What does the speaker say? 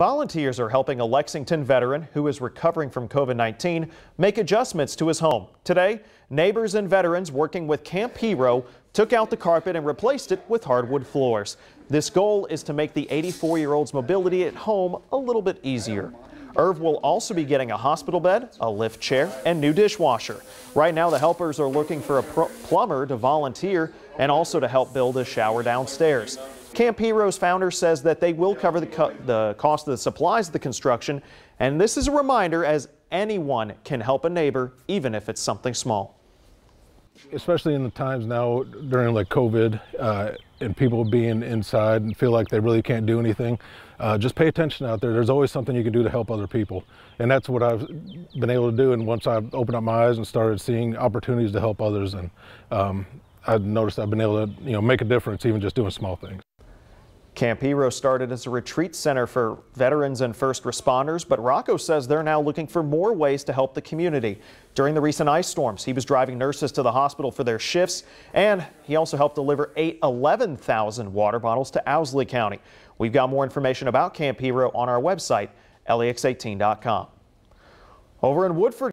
Volunteers are helping a Lexington veteran who is recovering from COVID-19 make adjustments to his home. Today, neighbors and veterans working with Camp Hero took out the carpet and replaced it with hardwood floors. This goal is to make the 84-year-old's mobility at home a little bit easier. Irv will also be getting a hospital bed, a lift chair, and new dishwasher. Right now, the helpers are looking for a plumber to volunteer and also to help build a shower downstairs. Camp Heroes founder says that they will cover the, co the cost of the supplies of the construction, and this is a reminder as anyone can help a neighbor, even if it's something small. Especially in the times now during like COVID uh, and people being inside and feel like they really can't do anything, uh, just pay attention out there. There's always something you can do to help other people. And that's what I've been able to do. And once I've opened up my eyes and started seeing opportunities to help others, and um, I've noticed I've been able to you know, make a difference even just doing small things. Camp Hero started as a retreat center for veterans and first responders, but Rocco says they're now looking for more ways to help the community. During the recent ice storms, he was driving nurses to the hospital for their shifts, and he also helped deliver eight 11,000 water bottles to Owsley County. We've got more information about Camp Hero on our website, lex18.com. Over in Woodford,